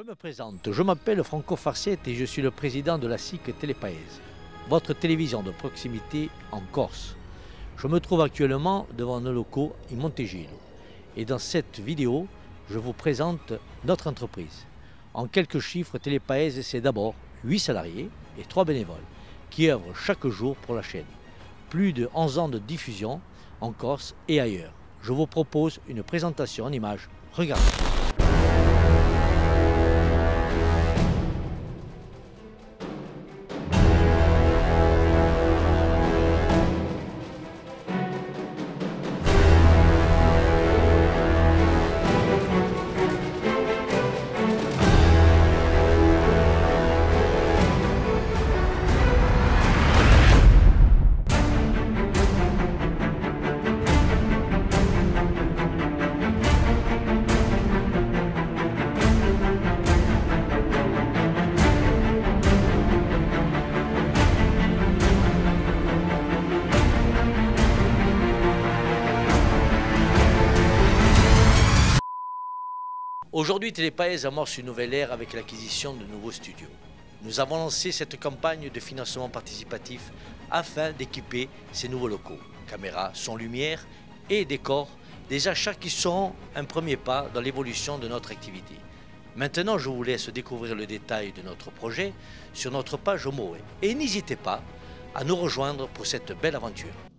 Je me présente, je m'appelle Franco Farcet et je suis le président de la SIC Télépaèse, votre télévision de proximité en Corse. Je me trouve actuellement devant nos locaux in Montegino et dans cette vidéo, je vous présente notre entreprise. En quelques chiffres, Télépaèse, c'est d'abord 8 salariés et 3 bénévoles qui œuvrent chaque jour pour la chaîne. Plus de 11 ans de diffusion en Corse et ailleurs. Je vous propose une présentation en images. Regardez. Aujourd'hui, Télépaèse amorce une nouvelle ère avec l'acquisition de nouveaux studios. Nous avons lancé cette campagne de financement participatif afin d'équiper ces nouveaux locaux. Caméras, son lumière et décors, des achats qui seront un premier pas dans l'évolution de notre activité. Maintenant, je vous laisse découvrir le détail de notre projet sur notre page Homoe. Et n'hésitez pas à nous rejoindre pour cette belle aventure.